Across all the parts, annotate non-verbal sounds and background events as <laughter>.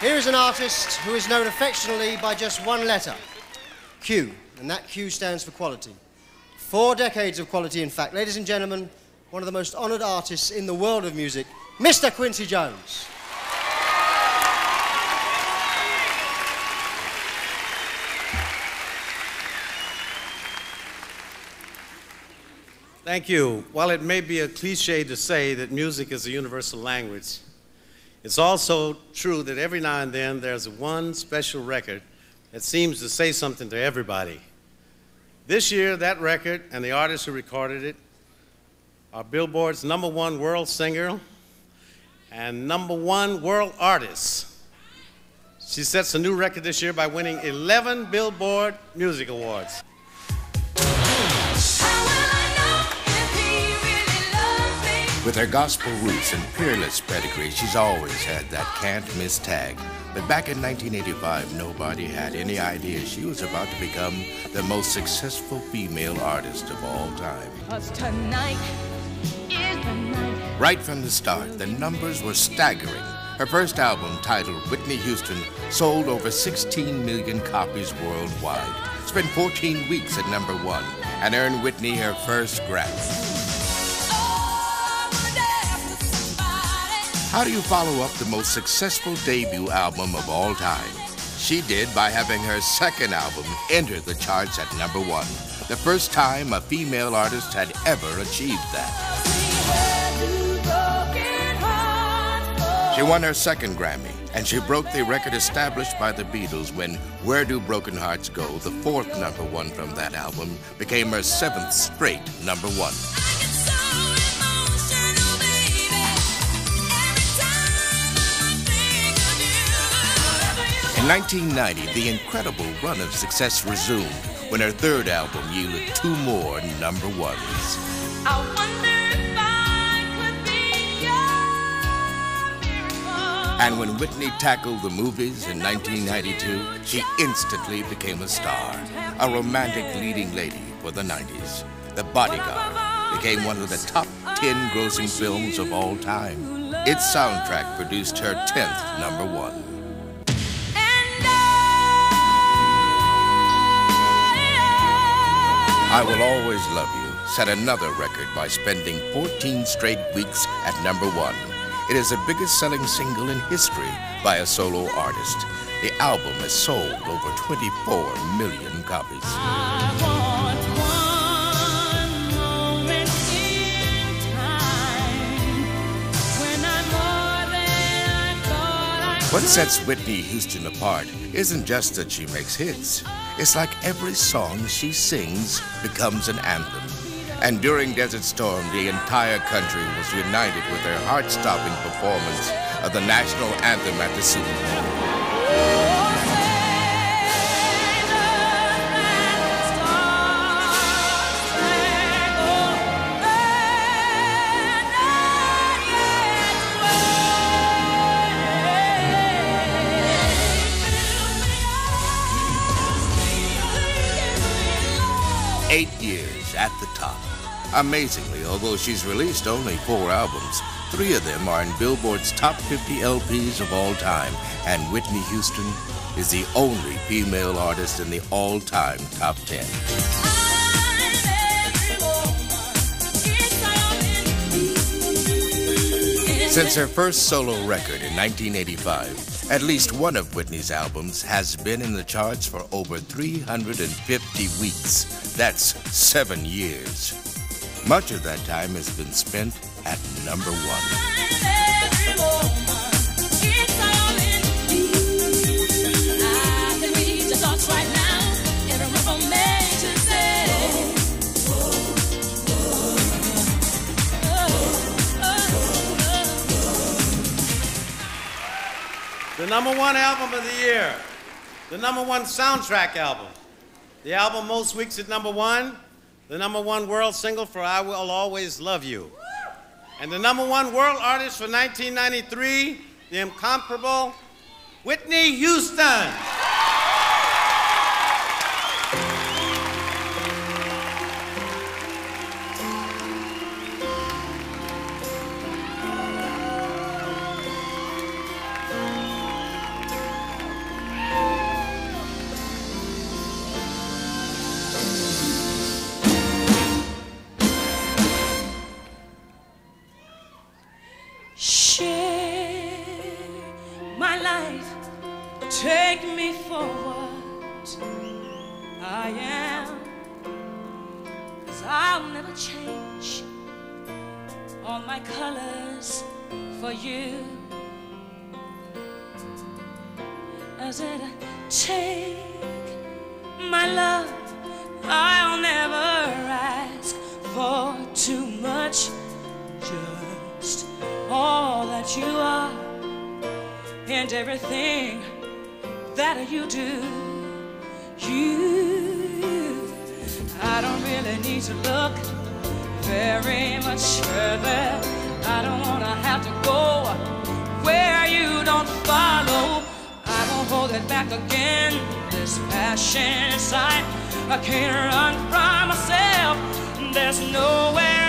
Here is an artist who is known affectionately by just one letter, Q, and that Q stands for quality. Four decades of quality, in fact. Ladies and gentlemen, one of the most honoured artists in the world of music, Mr. Quincy Jones. Thank you. While it may be a cliche to say that music is a universal language, it's also true that every now and then there's one special record that seems to say something to everybody. This year, that record and the artist who recorded it are Billboard's number one world singer and number one world artist. She sets a new record this year by winning 11 Billboard Music Awards. With her gospel roots and peerless pedigree, she's always had that can't miss tag. But back in 1985, nobody had any idea she was about to become the most successful female artist of all time. Right from the start, the numbers were staggering. Her first album, titled Whitney Houston, sold over 16 million copies worldwide. Spent 14 weeks at number one and earned Whitney her first Grammy. How do you follow up the most successful debut album of all time? She did by having her second album enter the charts at number one, the first time a female artist had ever achieved that. She won her second Grammy, and she broke the record established by the Beatles when Where Do Broken Hearts Go, the fourth number one from that album, became her seventh straight number one. 1990, the incredible run of success resumed when her third album yielded two more number ones. And when Whitney tackled the movies in 1992, she instantly became a star, a romantic leading lady for the 90s. The Bodyguard became one of the top 10 grossing films of all time. Its soundtrack produced her 10th number one. I Will Always Love You set another record by spending 14 straight weeks at number one. It is the biggest selling single in history by a solo artist. The album has sold over 24 million copies. What sets Whitney Houston apart isn't just that she makes hits. It's like every song she sings becomes an anthem. And during Desert Storm, the entire country was united with her heart-stopping performance of the national anthem at the Super Bowl. At the top. Amazingly, although she's released only four albums, three of them are in Billboard's top 50 LPs of all time, and Whitney Houston is the only female artist in the all-time top 10. Since her first solo record in 1985, at least one of Whitney's albums has been in the charts for over 350 weeks. That's seven years. Much of that time has been spent at number one. Number one album of the year, the number one soundtrack album, the album most weeks at number one, the number one world single for I Will Always Love You, and the number one world artist for 1993, the incomparable Whitney Houston. take me for what I am. Cause I'll never change all my colors for you. I said, take my love, I'll never ask for too much, just all that you are and everything that you do. You, I don't really need to look very much further. I don't wanna have to go where you don't follow. I won't hold it back again. This passion inside, I can't run from myself. There's nowhere.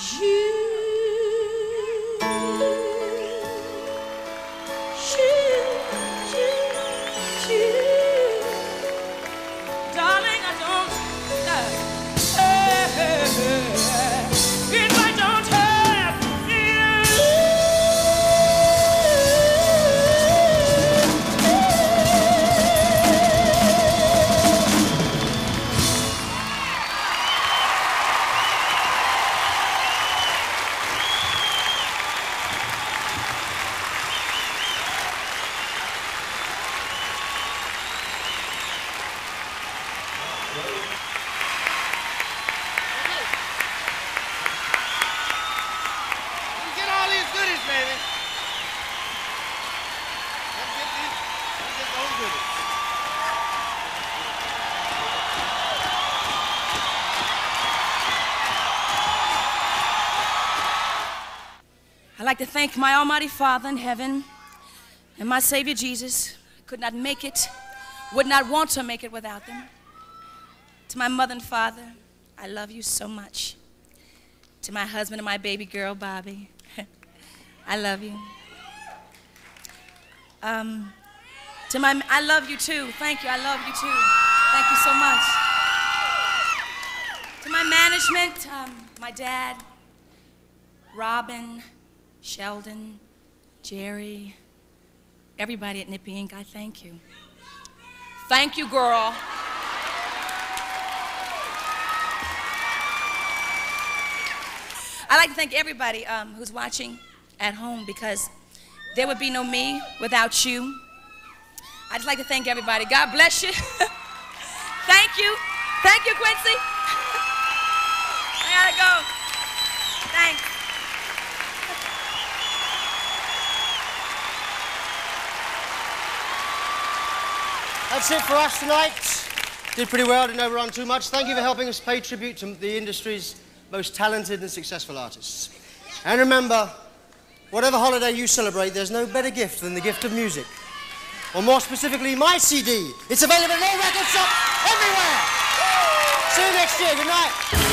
You. I'd like to thank my Almighty Father in heaven and my Savior Jesus. Could not make it, would not want to make it without them. To my mother and father, I love you so much. To my husband and my baby girl, Bobby, <laughs> I love you. Um, to my, I love you too. Thank you. I love you too. Thank you so much. To my management, um, my dad, Robin, Sheldon, Jerry, everybody at Nippy Inc., I thank you. Thank you, girl. I'd like to thank everybody um, who's watching at home because there would be no me without you. I'd just like to thank everybody. God bless you. <laughs> thank you. Thank you, Quincy. <laughs> I gotta go. Thanks. That's it for us tonight. Did pretty well, didn't overrun too much. Thank you for helping us pay tribute to the industry's most talented and successful artists. And remember, whatever holiday you celebrate, there's no better gift than the gift of music. Or more specifically, my CD. It's available in all record shops everywhere. See you next year. Good night.